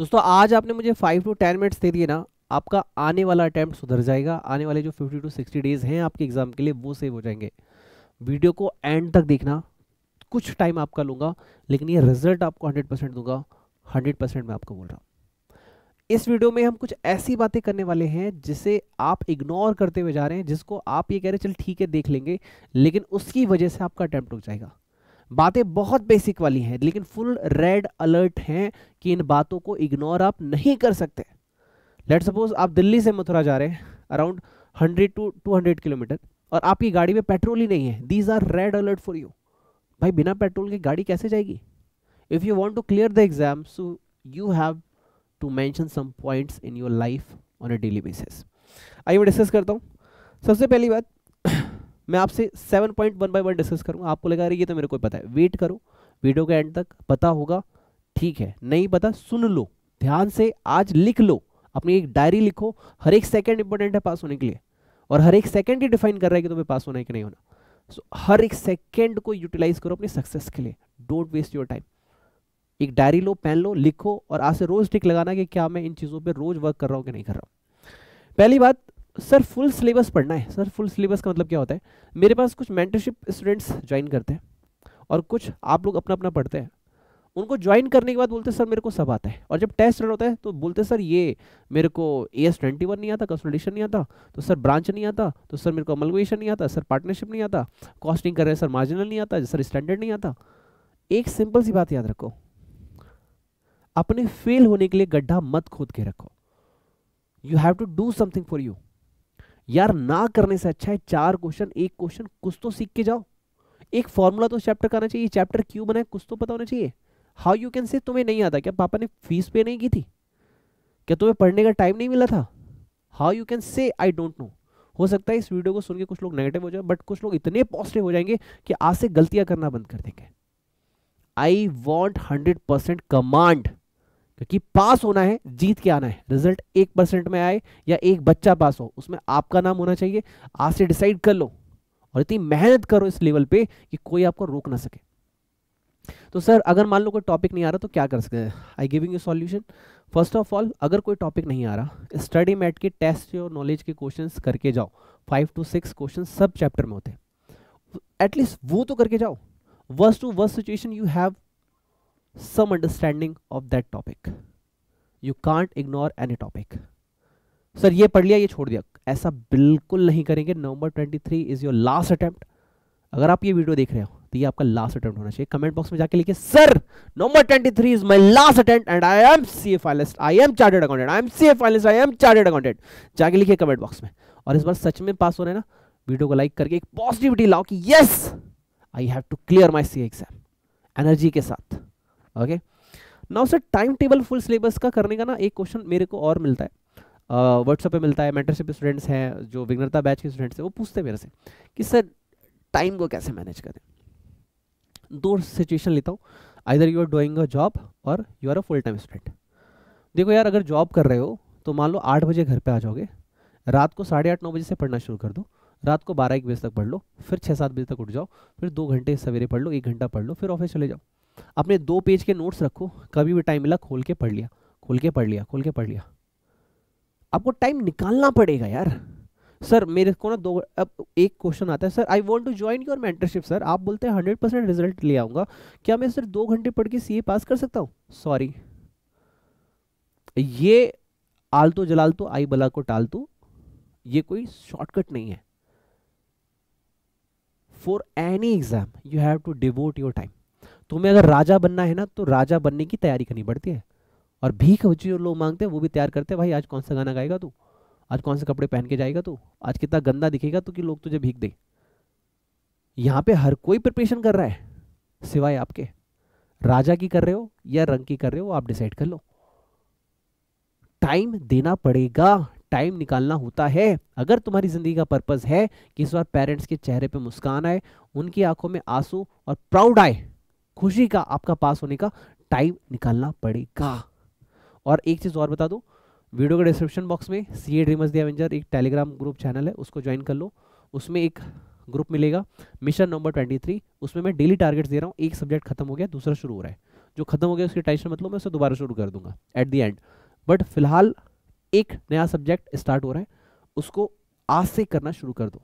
दोस्तों, आज आपने मुझे फाइव टू टेन मिनट्स दे दिए ना, आपका आने वाला अटैम्प्ट सुधर जाएगा। आने वाले जो फिफ्टी टू सिक्सटी डेज़ हैं आपके एग्ज़ाम के लिए, वो सेव हो जाएँगे। वीडियो को एंड तक देखना। कुछ टाइम आपका लूँगा, लेकिन ये रिज़ल्ट आपको हंड्रेड परसेंट दूँगा। हंड्रेड परसेंट मैं आपको बोल रहा हूँ। इस वीडियो में हम कुछ ऐसी बातें करने वाले हैं, जिसे आप इग्नोर करते हुए जा रहे हैं, जिसको आप ये कह रहे हैं, चल ठीक है, देख लेंगे। लेकिन उसकी वजह से आपका अटैम्प्ट रुक जाएगा। बातें बहुत बेसिक वाली हैं, लेकिन फुल रेड अलर्ट हैं कि इन बातों को इग्नोर आप नहीं कर सकते। लेट सपोज़ आप दिल्ली से मथुरा जा रहे हैं around hundred two two hundred kilometre, और आपकी गाड़ी में पेट्रोल ही नहीं है। These are red alert for you भाई, बिना पेट्रोल की गाड़ी कैसे जाएगी? If you want to clear the exam so you have to mention some points in your life on a daily basis आइए मैं डिस्कस करता हूँ। सबसे पहली बात मैं आपसे seven point one by one discuss करूँगा आपको लगा रही है तो मेरे को पता है। वेट करो। वीडियो के एंड तक पता होगा। ठीक है। नहीं पता सुन लो। ध्यान से आज लिख लो। अपनी एक डायरी लिखो। हर एक सेकंड इंपॉर्टेंट है पास होने के लिए। और हर एक सेकंड ही डिफाइन कर रहा है कि तुम्हें पास होना है कि नहीं होना। सो so, हर एक सेकंड को यूटिलाइज करो अपनी सक्सेस के लिए। डोंट वेस्ट योर टाइम एक डायरी लो पेन लो लिखो। और आज से रोज टिक लगाना कि क्या मैं इन चीज़ों पे रोज वर्क कर रहा हूँ कि नहीं कर रहा हूँ। पहली बात सर फुल सिलेबस पढ़ना है। सर फुल सिलेबस का मतलब क्या होता है? मेरे पास कुछ मेंटरशिप स्टूडेंट्स ज्वाइन करते हैं और कुछ आप लोग अपना अपना पढ़ते हैं। उनको ज्वाइन करने के बाद बोलते सर, मेरे को सब आता है। और जब टेस्ट रन होता है तो बोलते सर, ये मेरे को ए एस ट्वेंटी वन नहीं आता कंसल्टेशन नहीं आता तो सर ब्रांच नहीं आता तो सर, मेरे को अमलगुएशन नहीं आता, सर पार्टनरशिप नहीं आता कॉस्टिंग कर रहे हैं, सर मार्जिनल नहीं आता, सर स्टैंडर्ड नहीं आता। एक सिंपल सी बात याद रखो। अपने फेल होने के लिए गड्ढा मत खोद के रखो। You have to do something for you यार ना करने से अच्छा है, चार क्वेश्चन एक क्वेश्चन कुछ तो सीख के जाओ। एक फॉर्मूला तो चैप्टर का आना चाहिए चैप्टर क्यों बना है कुछ तो पता होना चाहिए। हाउ यू कैन से तुम्हें नहीं आता? क्या पापा ने फ़ीस पे नहीं की थी? क्या तुम्हें पढ़ने का टाइम नहीं मिला था? How you can say I don't know हो सकता है इस वीडियो को सुन के कुछ लोग नेगेटिव हो जाए बट कुछ लोग इतने पॉजिटिव हो जाएँगे कि आज से गलतियाँ करना बंद कर देंगे। I want hundred percent command क्योंकि पास होना है, जीत के आना है। रिज़ल्ट एक परसेंट में आए या एक बच्चा पास हो, उसमें आपका नाम होना चाहिए। आज से डिसाइड कर लो और इतनी मेहनत करो इस लेवल पे कि कोई आपको रोक ना सके। तो सर, अगर मान लो कोई टॉपिक नहीं आ रहा तो क्या कर सकते हैं? I giving you solution first of all अगर कोई टॉपिक नहीं आ रहा स्टडी मैट के टेस्ट और नॉलेज के क्वेश्चंस करके जाओ। फाइव टू सिक्स क्वेश्चन सब चैप्टर में होते हैं। एटलीस्ट वो तो करके जाओ। Worst to worst situation you have some understanding of that topic. You can't ignore any topic. Sir ये पढ़ लिया, ये छोड़ दिया। ऐसा बिल्कुल नहीं करेंगे। November 23 is your last attempt अगर आप ये वीडियो देख रहे हो तो ये आपका लास्ट अटेम्प्ट होना चाहिए। कमेंट बॉक्स में जाके लिखिए sir November 23 is my last attempt and I am CA finalist I am chartered accountant I am CA finalist I am chartered accountant जाके लिखिए कमेंट बॉक्स में। और इस बार सच में पास हो रहे ना वीडियो को लाइक करके एक पॉजिटिविटी लाओ कि yes I have to clear my C exam energy के साथ। Okay now sir time table full syllabus का करने का ना एक क्वेश्चन मेरे को और मिलता है। व्हाट्सएप पे मिलता है मेंटरशिप स्टूडेंट्स हैं, जो विघ्नता बैच के स्टूडेंट्स हैं, वो पूछते हैं मेरे से कि सर टाइम को कैसे मैनेज करें? दो सिचुएशन लेता हूँ। Either you are doing a job और you are a full time student देखो यार, अगर जॉब कर रहे हो तो मान लो आठ बजे घर पे आ जाओगे। रात को साढ़े आठ नौ बजे से पढ़ना शुरू कर दो। रात को बारह एक बजे तक पढ़ लो। फिर छः सात बजे तक उठ जाओ। फिर दो घंटे सवेरे पढ़ लो, एक घंटा पढ़ लो, फिर ऑफ़िस चले जाओ। अपने दो पेज के नोट्स रखो, कभी भी टाइम मिला खोल के पढ़ लिया, खोल के पढ़ लिया, खोल के पढ़ लिया। आपको टाइम निकालना पड़ेगा यार। सर मेरे को ना दो, अब एक क्वेश्चन आता है sir I want to join your mentorship sir आप बोलते हैं हंड्रेड परसेंट रिज़ल्ट ले आऊँगा। क्या मैं सर दो घंटे पढ़ के सीए पास कर सकता हूँ? सॉरी ये आलतू जलालतू आई बला को टालतू ये कोई शॉर्टकट नहीं है। For any exam you have to devote your time तुम्हें अगर राजा बनना है ना तो राजा बनने की तैयारी करनी पड़ती है। और भीख जो लोग मांगते हैं, वो भी तैयार करते हैं, भाई, आज कौन सा गाना गाएगा तू? आज कौन से कपड़े पहन के जाएगा तू? आज कितना गंदा दिखेगा तो कि लोग तुझे भीख दे? यहाँ पे हर कोई प्रिपरेशन कर रहा है, सिवाय आपके। राजा की कर रहे हो या रंग की कर रहे हो, आप डिसाइड कर लो। टाइम देना पड़ेगा, टाइम निकालना होता है। अगर तुम्हारी ज़िंदगी का पर्पज है कि इस बार पेरेंट्स के चेहरे पे मुस्कान आए, उनकी आँखों में आँसू और प्राउड आए खुशी का आपका पास होने का टाइम निकालना पड़ेगा। और एक चीज़ और बता दो वीडियो के डिस्क्रिप्शन बॉक्स में C A dreamers the avenger एक टेलीग्राम ग्रुप चैनल है उसको ज्वाइन कर लो। उसमें एक ग्रुप मिलेगा मिशन नंबर ट्वेंटी थ्री उसमें मैं डेली टारगेट्स दे रहा हूँ एक सब्जेक्ट खत्म हो गया दूसरा शुरू हो रहा है। जो खत्म हो गया उसकी टेंशन मतलब मैं उसे दोबारा शुरू कर दूँगा एट दी एंड बट फ़िलहाल एक नया सब्जेक्ट स्टार्ट हो रहा है उसको आज से करना शुरू कर दो।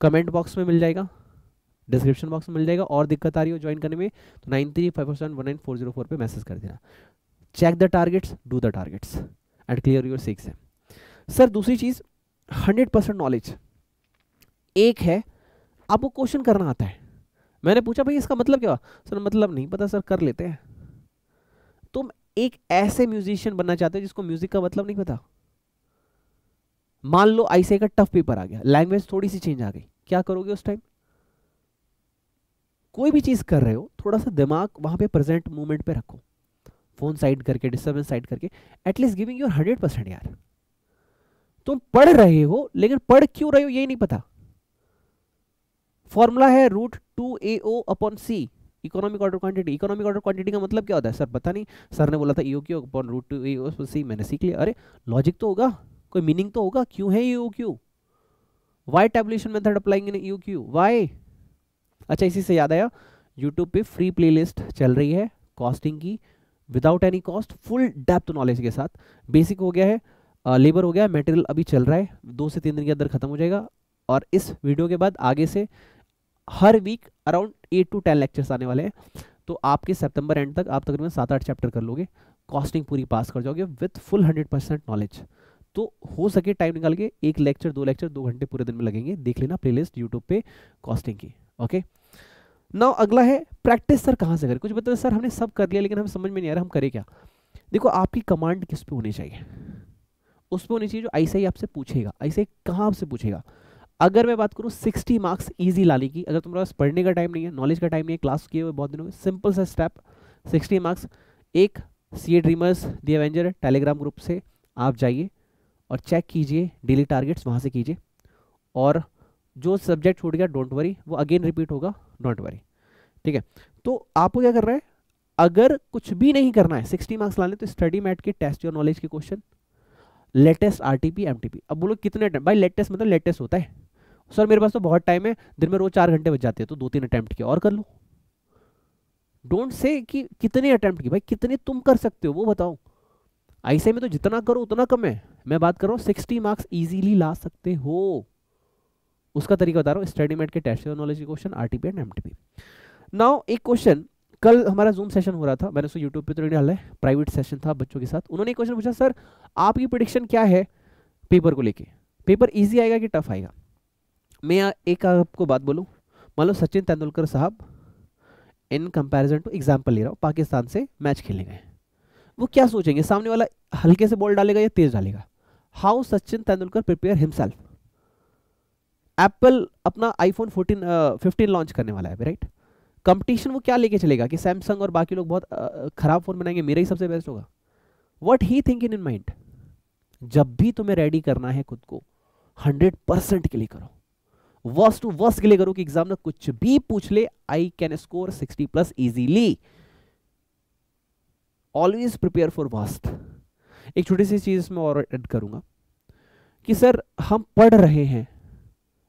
कमेंट बॉक्स में मिल जाएगा डिस्क्रिप्शन बॉक्स में मिल जाएगा और दिक्कत आ रही हो ज्वाइन करने में तो nine three five four seven one nine four zero four पर मैसेज कर देना। Check the targets do the targets and clear your six है। सर दूसरी चीज़ हंड्रेड परसेंट नॉलेज एक है, आपको क्वेश्चन करना आता है। मैंने पूछा, भाई, इसका मतलब क्या सर मतलब नहीं पता सर कर लेते हैं। तुम एक ऐसे म्यूजिशियन बनना चाहते हो जिसको म्यूज़िक का मतलब नहीं पता? मान लो आईसीआई का टफ पेपर आ गया। लैंग्वेज थोड़ी सी चेंज आ गई। क्या करोगे उस टाइम कोई भी चीज़ कर रहे हो, थोड़ा सा दिमाग वहाँ पे प्रेजेंट मूवमेंट पे रखो। फ़ोन साइड करके डिस्टर्बेंस साइड करके at least giving your hundred percent यार। तुम पढ़ रहे हो, लेकिन पढ़ क्यों रहे हो यही नहीं पता। फॉर्मूला है root two A O upon C economic order quantity economic order quantity का मतलब क्या होता है? सर पता नहीं। सर ने बोला था E O Q upon root two A O C मैंने सीख लिया अरे लॉजिक तो होगा। कोई मीनिंग तो होगा। क्यों है E O Q why tabulation method applying in E O Q why अच्छा इसी से याद आया यूट्यूब पे फ्री प्लेलिस्ट चल रही है कॉस्टिंग की without any cost full depth knowledge के साथ। बेसिक हो गया है लेबर हो गया मटेरियल अभी चल रहा है, दो से तीन दिन के अंदर खत्म हो जाएगा। और इस वीडियो के बाद आगे से हर week around eight to ten lectures आने वाले हैं। तो आपके सितंबर एंड तक आप तकरीबन सात आठ चैप्टर कर लोगे। कॉस्टिंग पूरी पास कर जाओगे with full hundred percent knowledge तो हो सके टाइम निकाल के एक लेक्चर दो लेक्चर दो घंटे पूरे दिन में लगेंगे। देख लेना प्लेलिस्ट यूट्यूब पे कॉस्टिंग की। ओके नाउ अगला है प्रैक्टिस सर कहाँ से करें? कुछ बताओ सर हमने सब कर लिया लेकिन हमें समझ में नहीं आ रहा, हम करें क्या? देखो, आपकी कमांड किस पे होनी चाहिए? उस पर होनी चाहिए जो ऐसे ही आपसे पूछेगा, ऐसे ही कहाँ आपसे पूछेगा। अगर मैं बात करूँ सिक्सटी मार्क्स ईजी लाने की, अगर तुम्हारे पास पढ़ने का टाइम नहीं है नॉलेज का टाइम नहीं है क्लास किए हुए बहुत दिनों में सिंपल सा स्टेप सिक्सटी मार्क्स एक C A dreamers the avenger Telegram group से आप जाइए और चेक कीजिए डेली टारगेट्स वहाँ से कीजिए। और जो सब्जेक्ट छूट गया डोंट वरी वो अगेन रिपीट होगा डोंट वरी ठीक है? तो आपको क्या कर रहा है? अगर कुछ भी नहीं करना है सिक्सटी मार्क्स लाने तो स्टडी मैट के टेस्ट योर नॉलेज के question latest R T P M T P अब बोलो कितने भाई लेटेस्ट मतलब लेटेस्ट होता है। सर मेरे पास तो बहुत टाइम है, दिन में रोज चार घंटे बच जाते हैं तो दो तीन अटैम्प्ट किया, और कर लो। डोंट से कि कितने अटैम्प्ट भाई कितने तुम कर सकते हो, वो बताओ। ऐसे में तो जितना करो, उतना कम है। मैं बात कर रहा हूँ सिक्सटी मार्क्स इजीली ला सकते हो। उसका तरीका बता रहा हूँ स्टडी मेट के टेस्ट नॉलेज के question R and M now एक क्वेश्चन कल हमारा जूम सेशन हो रहा था, मैंने उसको यूट्यूब पे तो नहीं डाला है प्राइवेट सेशन था बच्चों के साथ। उन्होंने एक क्वेश्चन पूछा, सर, आपकी प्रिडिक्शन क्या है? पेपर को लेके। पेपर इजी आएगा कि टफ आएगा? मैं एक आपको बात बोलूँ, मान लो सचिन तेंदुलकर साहब इन कंपैरिजन टू एग्ज़ाम्पल ले रहा हूँ, पाकिस्तान से मैच खेलने गए। वो क्या सोचेंगे? सामने वाला हल्के से बॉल डालेगा या तेज डालेगा? How Sachin Tendulkar prepare himself Apple अपना आईफोन 14 फिफ्टीन लॉन्च करने वाला है राइट कंपटीशन वो क्या लेके चलेगा कि सैमसंग और बाकी लोग बहुत खराब फ़ोन बनाएँगे, मेरा ही सबसे बेस्ट होगा? What he think in in mind जब भी तुम्हें रेडी करना है खुद को हंड्रेड परसेंट के लिए करो। वर्स टू वर्स के लिए करो कि एग्ज़ाम में कुछ भी पूछ ले I can score sixty plus easily always prepare for worst एक छोटी सी चीज़ में और एड करूँगा कि सर हम पढ़ रहे हैं।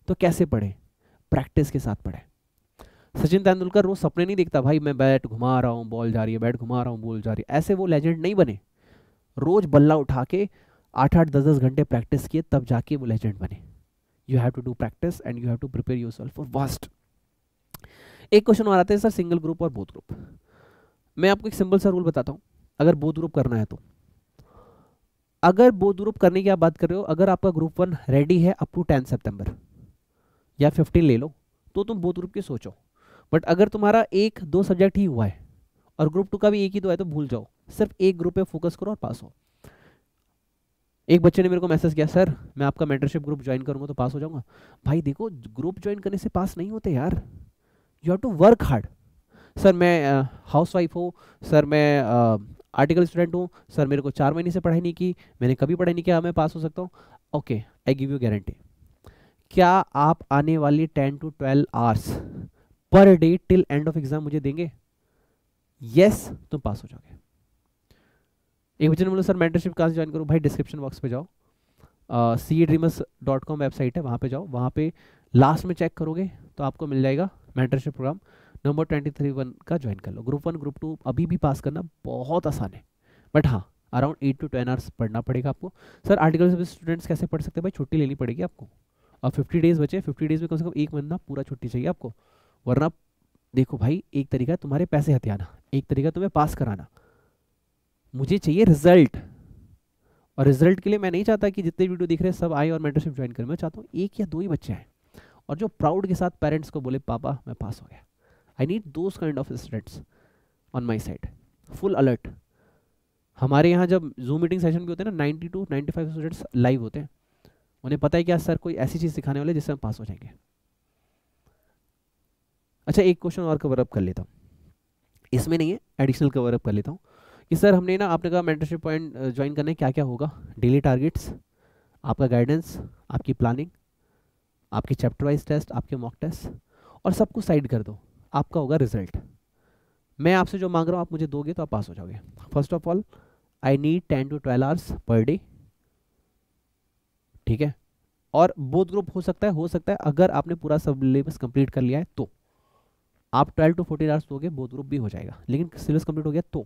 तो कैसे पढ़े? प्रैक्टिस के साथ पढ़े। सचिन तेंदुलकर रोज सपने नहीं देखता, भाई, मैं बैट घुमा रहा हूँ, बॉल जा रही है, बैट घुमा रहा हूँ, बॉल जा रही है। ऐसे वो लेजेंड नहीं बने। रोज बल्ला उठा के आठ आठ दस दस घंटे प्रैक्टिस किए, तब जाके वो लेजेंड बने। You have to do practice and you have to prepare yourself for worst एक क्वेश्चन और आते हैं सर सिंगल ग्रुप और बोथ ग्रुप मैं आपको एक सिंपल सा रूल बताता हूँ। अगर बोथ ग्रुप करना है तो। अगर बोथ ग्रुप करने की आप बात कर रहे हो, अगर आपका ग्रुप वन रेडी है अप टू टेन सेप्टेम्बर या फिफ्टीन ले लो तो तुम बोथ ग्रुप की सोचो। बट अगर तुम्हारा एक, दो सब्जेक्ट ही हुआ है, और ग्रुप टू का भी एक ही दो है तो भूल जाओ। सिर्फ़ एक ग्रुप पे फोकस करो और पास हो। एक बच्चे ने मेरे को मैसेज किया सर मैं आपका मेंटरशिप ग्रुप ज्वाइन करूँगा तो पास हो जाऊँगा। भाई, देखो ग्रुप ज्वाइन करने से पास नहीं होते यार। You have to work hard sir मैं हाउस वाइफ हूँ। सर मैं आर्टिकल स्टूडेंट हूँ। सर मेरे को चार महीने से पढ़ाई नहीं की। मैंने कभी पढ़ाई नहीं किया, मैं पास हो सकता हूँ। Okay I give you guarantee क्या आप आने वाली ten to twelve hours per day till end of exam मुझे देंगे? यस yes, तुम पास हो जाओगे। एक बच्चे ने बोला सर मेंटरशिप कहाँ से ज्वाइन करूँ? भाई डिस्क्रिप्शन बॉक्स पे जाओ। C A dreamers dot com website है वहाँ पे जाओ। वहाँ पे लास्ट में चेक करोगे तो आपको मिल जाएगा mentorship program number twenty three one का ज्वाइन कर लो। ग्रुप वन ग्रुप टू अभी भी पास करना बहुत आसान है। बट हाँ around eight to ten hours पढ़ना पड़ेगा आपको। सर आर्टिकल स्टूडेंट्स कैसे पढ़ सकते हैं? भाई छुट्टी लेनी पड़ेगी आपको। अब फिफ्टी डेज़ बचे फिफ्टी डेज़ में कम से कम एक महीना पूरा छुट्टी चाहिए आपको। वरना, देखो भाई, एक तरीका तुम्हारे पैसे हथियाना, एक तरीका तुम्हें पास कराना। मुझे चाहिए रिज़ल्ट और रिज़ल्ट के लिए मैं नहीं चाहता कि जितने वीडियो दिख रहे हैं, सब आए और मेंटरशिप ज्वाइन करें। मैं चाहता हूँ एक या दो ही बच्चे आए और जो प्राउड के साथ पेरेंट्स को बोले, पापा, मैं पास हो गया। I need those kind of students on my side full alert हमारे यहाँ जब जूम मीटिंग सेशन भी होते हैं ना नाइन्टी टू स्टूडेंट्स लाइव होते हैं। उन्हें पता है क्या सर कोई ऐसी चीज़ सिखाने वाले जिससे हम पास हो जाएँगे। अच्छा एक क्वेश्चन और कवर अप कर लेता हूँ। इसमें नहीं है एडिशनल कवर अप कर लेता हूँ कि सर हमने ना, आपने कहा मेंटरशिप पॉइंट ज्वाइन करने क्या क्या होगा? डेली टारगेट्स आपका गाइडेंस आपकी प्लानिंग आपके चैप्टर वाइज टेस्ट आपके मॉक टेस्ट और सब कुछ साइड कर दो। आपका होगा रिज़ल्ट मैं आपसे जो मांग रहा हूँ, आप मुझे दोगे तो आप पास हो जाओगे। First of all I need ten to twelve hours per day ठीक है? और बोथ ग्रुप हो सकता है, हो सकता है, अगर आपने पूरा सिलेबस कंप्लीट कर लिया है तो। आप ट्वेल्व टू फोर्टीन आवर्स दोगे बोथ ग्रुप भी हो जाएगा। लेकिन सिलेबस कंप्लीट हो गया तो।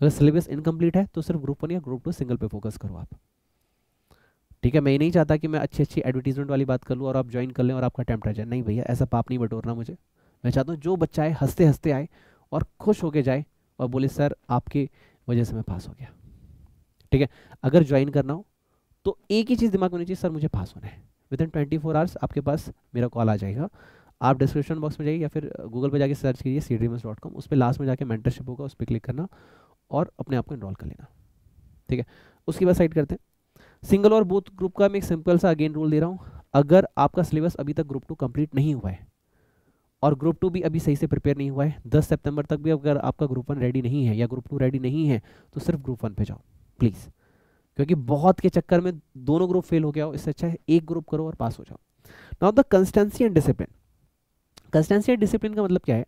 अगर सिलेबस इनकम्प्लीट है तो सिर्फ़ ग्रुप वन या ग्रुप टू सिंगल पे फोकस करो आप। ठीक है? मैं ये नहीं चाहता कि मैं अच्छी अच्छी एडवर्टीजमेंट वाली बात कर लूँ और आप ज्वाइन कर लें और आपका अटैम्प्ट रह जाए। नहीं भैया, ऐसा पाप नहीं बटोरना मुझे। मैं चाहता हूँ जो बच्चा आए हँसते हँसते आए और खुश होके जाए और बोले, सर, आपकी वजह से मैं पास हो गया। ठीक है? अगर ज्वाइन करना हो तो एक ही चीज़ दिमाग में होनी चाहिए, सर, मुझे पास होना है। Within twenty four hours आपके पास मेरा कॉल आ जाएगा। आप डिस्क्रिप्शन बॉक्स में जाइए या फिर गूगल पर जाके सर्च कीजिए सी डॉट कॉम उस पर लास्ट में जाके मेंटरशिप होगा, उस पर क्लिक करना और अपने आप को इनरोल कर लेना। ठीक है? उसके बाद साइड करते हैं। सिंगल और बोथ ग्रुप का मैं एक सिंपल सा अगेन रूल दे रहा हूँ। अगर आपका सिलेबस अभी तक ग्रुप टू कंप्लीट नहीं हुआ है और ग्रुप टू भी अभी सही से प्रिपेयर नहीं हुआ है, दस सितंबर तक भी अगर आपका ग्रुप वन रेडी नहीं है या ग्रुप टू रेडी नहीं है तो सिर्फ़ ग्रुप वन पे जाओ प्लीज़ क्योंकि बहुत के चक्कर में दोनों ग्रुप फेल हो गया हो इससे अच्छा है एक ग्रुप करो और पास हो जाओ। Now the consistency and discipline consistency and discipline का मतलब क्या है?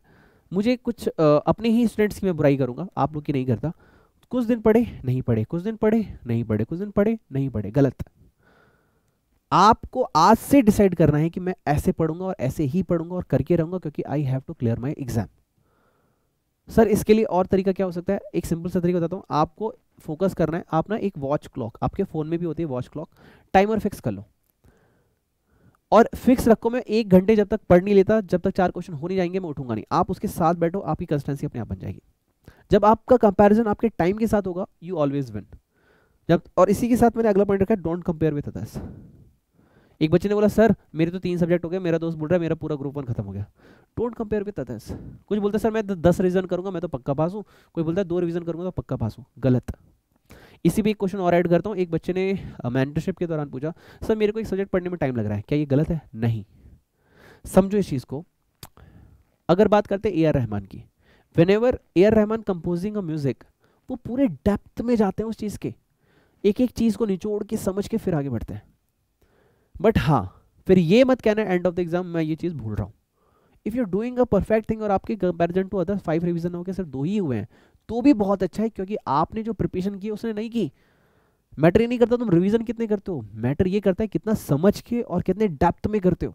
मुझे कुछ आ, अपने ही स्टूडेंट्स की मैं बुराई करूँगा आप लोग की नहीं करता। कुछ दिन पढ़े नहीं पढ़े। कुछ दिन पढ़े नहीं पढ़े। कुछ दिन पढ़े नहीं पढ़े। गलत। आपको आज से डिसाइड करना है कि मैं ऐसे पढ़ूँगा और ऐसे ही पढ़ूँगा और करके रहूँगा क्योंकि I have to clear my exam sir, इसके लिए और तरीका क्या हो सकता है? एक सिंपल सा तरीका बताता हूँ। आपको फोकस करना है। आप ना एक वॉच क्लॉक, आपके फ़ोन में भी होती है वॉच क्लॉक, टाइमर फिक्स कर लो। और फिक्स रखो, मैं एक घंटे जब तक पढ़ नहीं लेता, जब तक चार क्वेश्चन हो नहीं जाएँगे, मैं उठूँगा नहीं। आप उसके साथ बैठो, आपकी कंसिस्टेंसी अपने आप बन जाएगी। जब आपका कंपैरिजन आपके टाइम के साथ होगा यू ऑलवेज विन जब, और इसी के साथ मैंने अगला पॉइंट रखा है डोंट कंपेयर विद अदर्स एक बच्चे ने बोला, सर, मेरे तो तीन सब्जेक्ट हो गए, मेरा दोस्त बोल रहा है, मेरा पूरा ग्रुप वन खत्म हो गया. डोंट कंपेयर विद अदर्स कुछ बोलता है, सर, मैं दस रिविजन करूँगा, मैं तो पक्का पास हूँ. कोई बोलता है, दो रिविजन करूँगा तो पक्का पास हूँ. गलत. इसी भी एक क्वेश्चन और ऐड करता हूँ. एक बच्चे ने मेंटरशिप के दौरान पूछा, सर, मेरे को एक सब्जेक्ट पढ़ने में टाइम लग रहा है, क्या ये गलत है? नहीं. समझो इस चीज़ को. अगर बात करते ए आर रहमान की whenever A R Rahman composing a music वो पूरे डेप्थ में जाते हैं उस चीज़ के. एक एक चीज़ को निचोड़ के, समझ के फिर आगे बढ़ते हैं. बट हाँ फिर ये मत कहना एंड ऑफ़ द एग्ज़ाम मैं ये चीज़ भूल रहा हूँ। If you doing a perfect thing और आपके comparison to other five revision हो गए सिर्फ़ दो ही हुए हैं तो भी बहुत अच्छा है क्योंकि आपने जो प्रिपरेशन की, उसने नहीं की। मैटर ये नहीं करता, तुम रिवीजन कितने करते हो? मैटर ये करता है कितना समझ के और कितने डेप्थ में करते हो।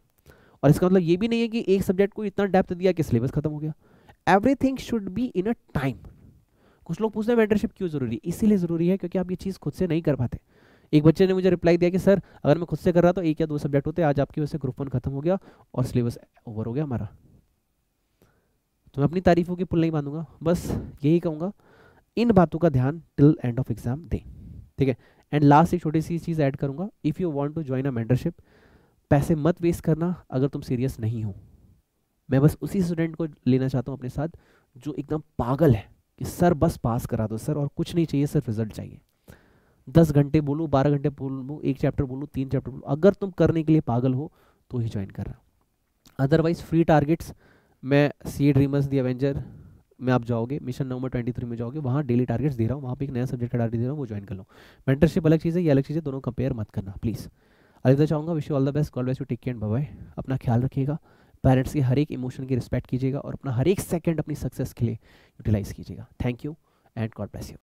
और इसका मतलब ये भी नहीं है कि एक सब्जेक्ट को इतना डेप्थ दिया कि सिलेबस खत्म हो गया। Everything should be in a time कुछ लोग पूछते हैं मेंटरशिप क्यों ज़रूरी है? इसीलिए ज़रूरी है क्योंकि आप ये चीज़ खुद से नहीं कर पाते। एक बच्चे ने मुझे रिप्लाई दिया कि, सर, अगर मैं खुद से कर रहा तो एक या दो सब्जेक्ट होते, आज आपकी वजह से ग्रुप वन खत्म हो गया और सिलेबस ओवर हो गया हमारा। तो मैं अपनी तारीफों की पुल नहीं बांधूँगा। बस यही कहूँगा, इन बातों का ध्यान टिल एंड ऑफ़ एग्ज़ाम दें। ठीक है? एंड लास्ट एक छोटी सी चीज़ ऐड करूँगा। If you want to join a mentorship पैसे मत वेस्ट करना अगर तुम सीरियस नहीं हो। मैं बस उसी स्टूडेंट को लेना चाहता हूँ अपने साथ, जो एकदम पागल है कि, सर, बस पास करा दो, सर, और कुछ नहीं चाहिए, सिर्फ़ रिज़ल्ट चाहिए। दस घंटे बोलूँ, बारह घंटे बोलूँ, एक चैप्टर बोलूँ, तीन चैप्टर बोलूँ, अगर तुम करने के लिए पागल हो तो ही ज्वाइन करना। अदरवाइज़ फ्री टारगेट्स मैं सी ड्रीमर्स दी एवेंजर में आप जाओगे मिशन नंबर ट्वेंटी थ्री में जाओगे, वहाँ डेली टारगेट्स दे रहा हूँ, वहाँ पे एक नया सब्जेक्ट का टारगेट दे रहा हूँ, वो ज्वाइन कर लो। मेंटरशिप अलग चीज़ है, ये अलग चीज़ है, दोनों कंपेयर मत करना प्लीज़ अलविदा चाहूँगा wish you all the best call best you take care bye अपना ख्याल रखिएगा पेरेंट्स के हर एक इमोशन की रिस्पेक्ट कीजिएगा और अपना हर एक सेकंड अपनी सक्सेस के लिए यूटिलाइज कीजिएगा। Thank you and God bless you